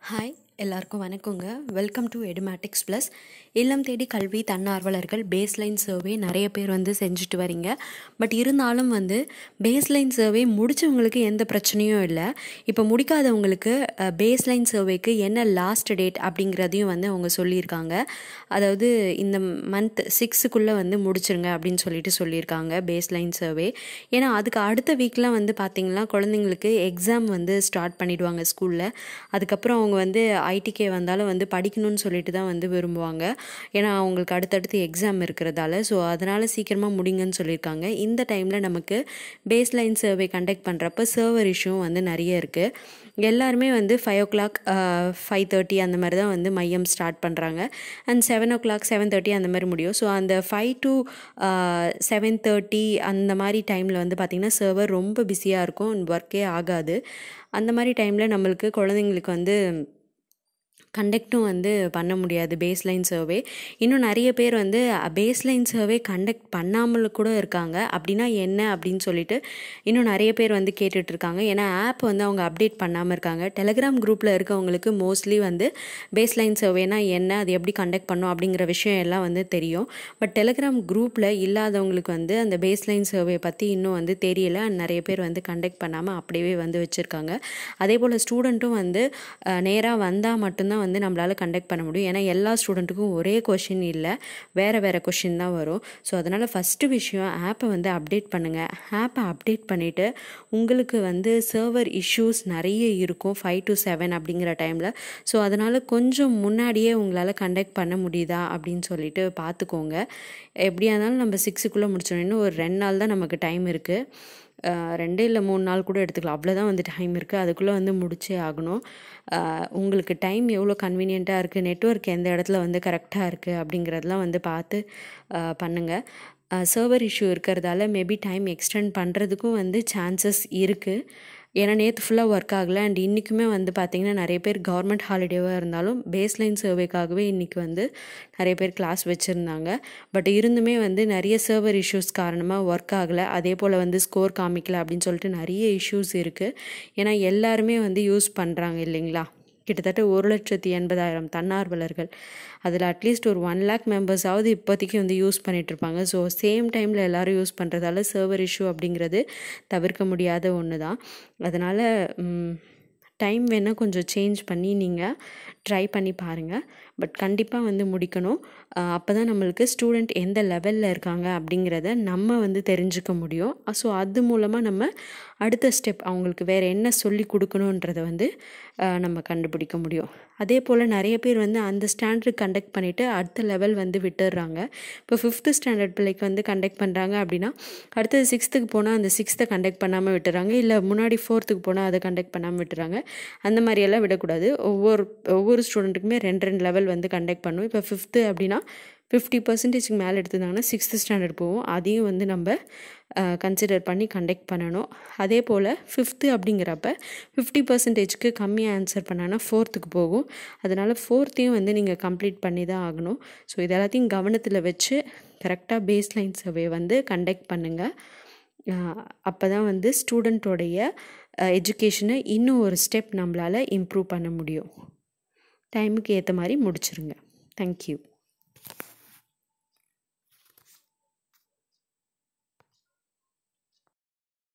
はい。எல்லாருக்கும் வணக்கங்க. Welcome to Edumatics plus இல்லம் தேடி கல்வி தன்னார்வலர்கள் பேஸ்லைன் சர்வே நிறைய பேர் வந்து செஞ்சுட்டு வரீங்க. பட் இருந்தாலும் வந்து பேஸ்லைன் சர்வே முடித்தவங்களுக்கு எந்த பிரச்சனையும் இல்லை. இப்போ முடிக்காதவங்களுக்கு பேஸ்லைன் சர்வேக்கு என்ன லாஸ்ட் டேட் அப்படிங்கிறதையும் வந்து அவங்க சொல்லியிருக்காங்க. அதாவது இந்த மந்த் சிக்ஸுக்குள்ளே வந்து முடிச்சிருங்க அப்படின்னு சொல்லிட்டு சொல்லியிருக்காங்க பேஸ்லைன் சர்வே ஏன்னா அதுக்கு அடுத்த வீக்கில் வந்து பார்த்திங்கன்னா குழந்தைங்களுக்கு எக்ஸாம் வந்து ஸ்டார்ட் பண்ணிவிடுவாங்க ஸ்கூலில் அதுக்கப்புறம் அவங்க வந்து ஐடிகே வந்தாலும் வந்து படிக்கணும்னு சொல்லிட்டு தான் வந்து விரும்புவாங்க. ஏன்னா அவங்களுக்கு அடுத்தடுத்து எக்ஸாம் இருக்கிறதால. ஸோ அதனால் சீக்கிரமாக முடிங்கன்னு சொல்லியிருக்காங்க. இந்த டைமில் நமக்கு பேஸ் லைன் சர்வே கண்டக்ட் பண்ணுறப்ப சர்வர் இஷ்யூ வந்து நிறைய இருக்குது எல்லாருமே வந்து five o'clock five thirty அந்த மாதிரி தான் வந்து மையம் ஸ்டார்ட் பண்ணுறாங்க and seven o'clock seven thirty அந்த மாதிரி முடியும். ஸோ அந்த ஃபைவ் டு செவன் தேர்ட்டி அந்த மாதிரி டைமில் வந்து பார்த்திங்கன்னா சர்வர் ரொம்ப பிஸியாக இருக்கும். ஒர்க்கே ஆகாது. அந்த மாதிரி டைமில் நம்மளுக்கு குழந்தைங்களுக்கு வந்து கண்டக்டும் வந்து பண்ண முடியாது பேஸ்லைன் சர்வே இன்னும் நிறைய பேர் வந்து பேஸ்லைன் சர்வே கண்டக்ட் பண்ணாமல் கூட இருக்காங்க. அப்படின்னா என்ன அப்படின்னு சொல்லிட்டு இன்னும் நிறைய பேர் வந்து கேட்டுட்ருக்காங்க ஏன்னா ஆப் வந்து அவங்க அப்டேட் பண்ணாமல் இருக்காங்க. டெலகிராம் குரூப்பில் இருக்கவங்களுக்கு மோஸ்ட்லி வந்து பேஸ்லைன் சர்வேனா என்ன அது எப்படி கண்டக்ட் பண்ணும் அப்படிங்கிற விஷயம் எல்லாம் வந்து தெரியும். பட் டெலகிராம் குரூப்பில் இல்லாதவங்களுக்கு வந்து அந்த பேஸ்லைன் சர்வே பற்றி இன்னும் வந்து தெரியல. நிறைய பேர் வந்து கண்டக்ட் பண்ணாமல் அப்படியே வந்து வச்சுருக்காங்க. அதே போல் ஸ்டூடெண்ட்டும் வந்து நேராக வந்தால் மட்டும்தான் வந்து நம்மளால் கண்டக்ட் பண்ண முடியும். ஏன்னா எல்லா ஸ்டூடெண்ட்டுக்கும் ஒரே கொஷின் இல்லை. வேறு வேறு கொஷின் தான் வரும். ஸோ அதனால் ஃபஸ்ட்டு விஷயம் ஆப்பை வந்து அப்டேட் பண்ணுங்கள் ஆப்பை அப்டேட் பண்ணிவிட்டு உங்களுக்கு வந்து சர்வர் இஷ்யூஸ் நிறைய இருக்கும் ஃபைவ் டு செவன் அப்படிங்கிற டைமில் ஸோ அதனால் கொஞ்சம் முன்னாடியே உங்களால் கண்டக்ட் பண்ண முடியுதா அப்படின்னு சொல்லிட்டு பார்த்துக்கோங்க. எப்படியா இருந்தாலும் நம்ம சிக்ஸுக்குள்ளே முடிச்சோன்னு ஒரு ரெண்டு நாள் தான் நமக்கு டைம் இருக்குது ரெண்டு இல்லை மூணு நாள் கூட எடுத்துக்கலாம். அவ்வளோதான் வந்து டைம் இருக்குது அதுக்குள்ளே வந்து முடிச்சே ஆகணும். உங்களுக்கு டைம் எவ்வளோ கன்வீனியண்ட்டாக இருக்குது நெட்ஒர்க் எந்த இடத்துல வந்து கரெக்டாக இருக்குது அப்படிங்கிறதெல்லாம் வந்து பார்த்து பண்ணுங்கள் சர்வர் இஷ்யூ இருக்கிறதால மேபி டைம் எக்ஸ்டெண்ட் பண்ணுறதுக்கும் வந்து சான்சஸ் இருக்குது ஏன்னா நேற்று ஃபுல்லாக ஒர்க் ஆகலை. அண்ட் இன்றைக்குமே வந்து பார்த்திங்கன்னா நிறைய பேர் கவர்மெண்ட் ஹாலிடேவாக இருந்தாலும் பேஸ்லைன் சர்வேக்காகவே இன்றைக்கி வந்து நிறைய பேர் கிளாஸ் வச்சுருந்தாங்க. பட் இருந்துமே வந்து நிறைய சர்வர் இஷ்யூஸ் காரணமாக ஒர்க் ஆகலை. அதே போல் வந்து ஸ்கோர் காமிக்கல அப்படின்னு சொல்லிட்டு நிறைய இஷ்யூஸ் இருக்குது ஏன்னா எல்லாருமே வந்து யூஸ் பண்ணுறாங்க இல்லைங்களா? கிட்டத்தட்ட ஒரு லட்சத்தி எண்பதாயிரம் தன்னார்வலர்கள். அதில் அட்லீஸ்ட் ஒரு ஒன் லேக் மெம்பர்ஸாவது இப்போதைக்கு வந்து யூஸ் பண்ணிகிட்ருப்பாங்க ஸோ சேம் டைமில் எல்லோரும் யூஸ் பண்ணுறதால சர்வர் இஷ்யூ அப்படிங்கிறது தவிர்க்க முடியாத ஒன்று தான் அதனால் டைம் வேணால் கொஞ்சம் சேஞ்ச் பண்ணி நீங்கள் ட்ரை பண்ணி பாருங்கள் பட் கண்டிப்பாக வந்து முடிக்கணும். அப்போ தான் நம்மளுக்கு ஸ்டூடெண்ட் எந்த லெவலில் இருக்காங்க அப்படிங்கிறத நம்ம வந்து தெரிஞ்சுக்க முடியும். ஸோ அது மூலமாக நம்ம அடுத்த ஸ்டெப் அவங்களுக்கு வேறு என்ன சொல்லி கொடுக்கணுன்றதை வந்து நம்ம கண்டுபிடிக்க முடியும். அதே போல் நிறைய பேர் வந்து அந்த ஸ்டாண்டர்ட் கண்டக்ட் பண்ணிவிட்டு அடுத்த லெவல் வந்து விட்டுடுறாங்க. இப்போ ஃபிஃப்த்து ஸ்டாண்டர்ட் பிள்ளைக்கு வந்து கண்டக்ட் பண்ணுறாங்க அப்படின்னா அடுத்தது சிக்ஸ்த்துக்கு போனால் அந்த சிக்ஸ்த்தை கண்டக்ட் பண்ணாமல் விட்டுறாங்க இல்லை முன்னாடி ஃபோர்த்துக்கு போனால் அதை கண்டக்ட் பண்ணாமல் விட்டுறாங்க அந்த மாதிரியெல்லாம் விடக்கூடாது. ஒவ்வொரு ஒவ்வொரு ஸ்டூடெண்ட்டுக்குமே ரெண்டு ரெண்டு லெவல் வந்து கண்டக்ட் பண்ணுவோம் இப்போ ஃபிஃப்த்து அப்படின்னா ஃபிஃப்டி பர்சன்டேஜ்க்கு மேலே எடுத்திருந்தாங்கன்னா சிக்ஸ்த்து ஸ்டாண்டர்ட் போகும். அதையும் வந்து நம்ம கன்சிடர் பண்ணி கண்டக்ட் பண்ணணும். அதே போல் ஃபிஃப்த்து அப்படிங்கிறப்ப ஃபிஃப்டி பர்சன்டேஜ்க்கு கம்மியாக ஆன்சர் பண்ணாங்கன்னா ஃபோர்த்துக்கு போகும். அதனால் ஃபோர்த்தையும் வந்து நீங்கள் கம்ப்ளீட் பண்ணி தான் ஆகணும். ஸோ இது எல்லாத்தையும் கவனத்தில் வச்சு கரெக்டாக பேஸ் லைன் சர்வே வந்து கண்டக்ட் பண்ணுங்கள் அப்போ தான் வந்து ஸ்டூடெண்ட்டோடைய எஜுகேஷனை இன்னும் ஒரு ஸ்டெப் நம்மளால் இம்ப்ரூவ் பண்ண முடியும். டைமுக்கு ஏற்ற மாதிரி முடிச்சிருங்க. தேங்க்யூ